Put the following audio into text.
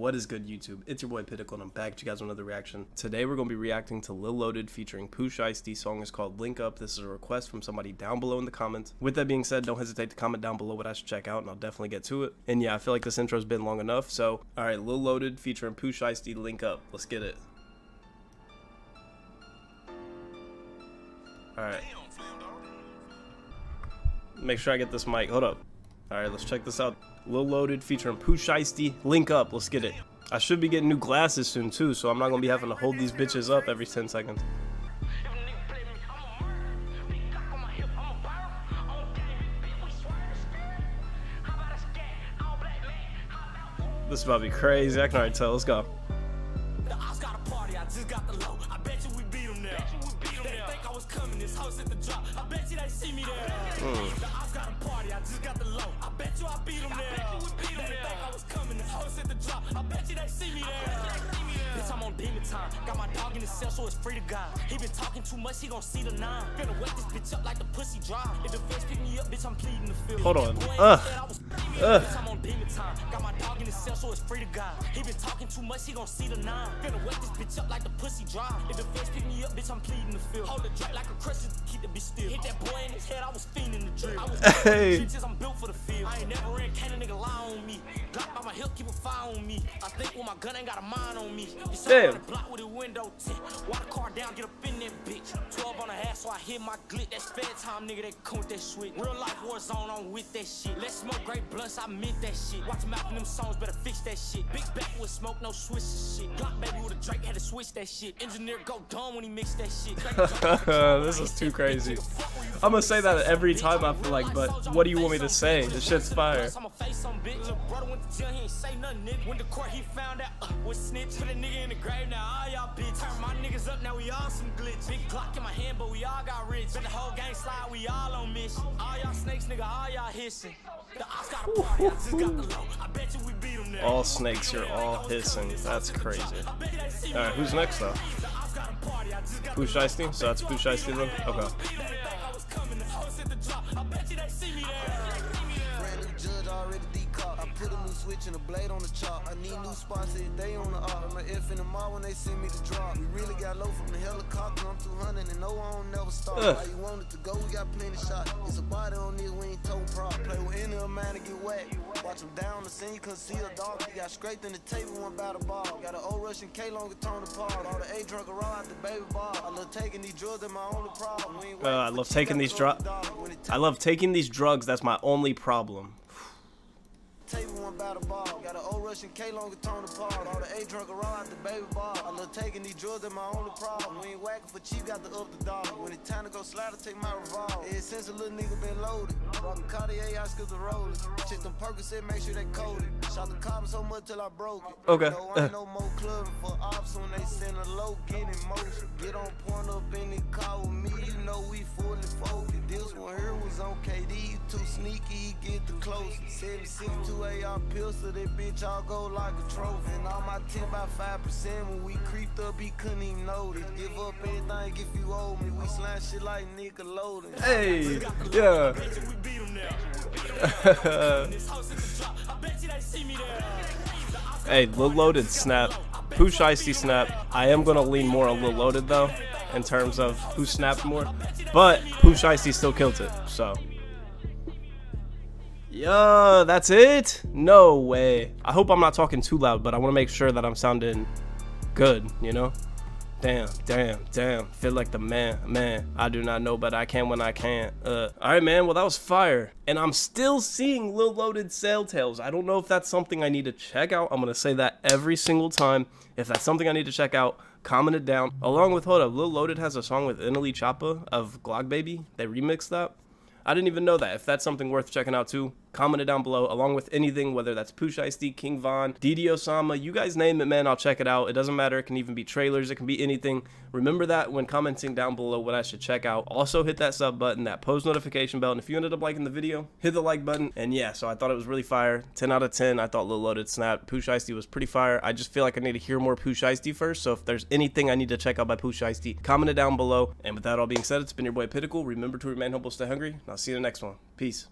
What is good, YouTube? It's your boy Appitical, and I'm back to you guys with another reaction. Today, we're going to be reacting to Lil Loaded featuring Pooh Shiesty. song is called Link Up. This is a request from somebody down below in the comments. With that being said, don't hesitate to comment down below what I should check out, and I'll definitely get to it. And yeah, I feel like this intro's been long enough, so alright, Lil Loaded featuring Pooh Shiesty. Link Up. Let's get it. Alright. Make sure I get this mic. Hold up. Alright, let's check this out. Lil Loaded featuring Pooh Shiesty. Link up. Let's get it. I should be getting new glasses soon too, so I'm not gonna be having to hold these bitches up every 10 seconds. This is about to be crazy. I can already tell. Let's go. Mm Bitch, I'm on demon time. Got my dog in the cell, so it's free to God. He been talking too much, he gon' see the nine. Finna wet this bitch up like the pussy dry. If the feds pick me up, bitch, I'm pleading the field. Hold on. Ugh. Ugh. I'm on demon time. Got my dog in the cell, so it's free to God. He been talking too much, he gon' see the nine. Finna wet this bitch up like the pussy dry. If the feds pick me up, bitch, I'm pleading the field. Hold the drink like a crusher, keep the bitch still. Hit that boy in his head, I was fiending the drill. I was hey. I'm built for keep a fire on me. I think with my gun ain't got a mind on me. Damn. The block with a window tint. Walk the car down, get up in that bitch. 12 on the half, so I hit my glit. That's fed time, nigga, that with that switch. Real life war zone, I'm with that shit. Let's smoke great blunts, I meant that shit. Watch them out them songs, better fix that shit. Big back with smoke, no switch shit. Glock baby with a Drake, had to switch that shit. Engineer go dumb when he mixed that shit. this is too crazy. I'm gonna say that every time I feel like, but what do you want me to say? This shit's fire. When the court he found out uh, was snitch, put a nigga in the grave now. All y'all bitch, turn my niggas up now. We all some glitch. Big Glock in my hand, but we all got rich. Been the whole gang slide, we all on mission. All y'all snakes, nigga, all y'all hissing. The ops got a party, I just got the low. I bet you we beat them there. All snakes, you're all hissing. That's crazy. Alright, who's next though? Pooh Shiesty? So that's Pooh Shiesty then? Okay. Put see me switch and a blade on the chop. I need new spots day on the op. I'm an F in the mall when they send me the drop. We really got low from the helicopter. I'm 200 and no, I don't never stop. How you want it to go? We got plenty shots. It's a body on this, we ain't toe prop. Play with any man to get wet. Watch him down the scene, couldn't see a dog. He got scraped in the table, one by the ball. Got an old Russian K longer tone apart. All the A drunk out the baby bar. I love taking these drugs, that's my only problem. Uh, I love taking these drugs. I love taking these drugs, that's my only problem table one by the. Got an old Russian K longer torn apart. All the A drunk around the baby bar. I love taking these drugs, that my only problem. We ain't whacking for cheap, got the up the dog. When it's time to go slide, I take my revolver. Yeah, since a little nigga been loaded. Rockin' Cartier, I skip the rollers. Check them Percocet, make sure they coated. Shot the cops so much till I broke it. Okay. No, ain't no more clubbing for ops when they send a low, get in motion. Get on point up in the car with me, you know we fully focused. This one here on KD, too sneaky, get the close. 76 to AR pistol, that bitch all go like a trophy. And all my 10 by 5% when we creeped up, he couldn't even notice. Give up everything if you owe me. We slime shit like Nickelodeon. Hey, yeah. hey, Lil Loaded snap. Pooh Shiesty snap. I am gonna lean more on Lil Loaded though, in terms of who snapped more. But Pooh Shiesty still killed it, so yeah, that's it? No way. I hope I'm not talking too loud, but I want to make sure that I'm sounding good, you know? Damn, damn, damn. Feel like the man, man. I do not know, but I can when I can. Uh, all right, man. Well, that was fire. And I'm still seeing Lil Loaded Sale Tales. I don't know if that's something I need to check out. I'm going to say that every single time. If that's something I need to check out, comment it down. Along with, hold up, Lil Loaded has a song with NLE Choppa of Glock Baby. They remixed that. I didn't even know that. If that's something worth checking out too, comment it down below along with anything, whether that's Pooh Shiesty, King Von, DD Osama, you guys name it, man, I'll check it out. It doesn't matter. It can even be trailers. It can be anything. Remember that when commenting down below what I should check out. Also hit that sub button, that post notification bell, and if you ended up liking the video, hit the like button. And yeah, so I thought it was really fire. 10 out of 10. I thought Lil Loaded Snap. Pooh Shiesty was pretty fire. I just feel like I need to hear more Pooh Shiesty first. So if there's anything I need to check out by Pooh Shiesty, comment it down below. And with that all being said, it's been your boy Appitical. Remember to remain humble, stay hungry, and I'll see you in the next one. Peace.